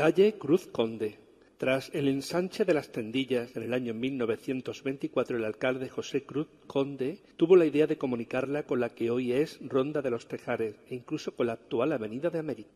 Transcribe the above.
Calle Cruz Conde. Tras el ensanche de las tendillas en el año 1924, el alcalde José Cruz Conde tuvo la idea de comunicarla con la que hoy es Ronda de los Tejares e incluso con la actual Avenida de América.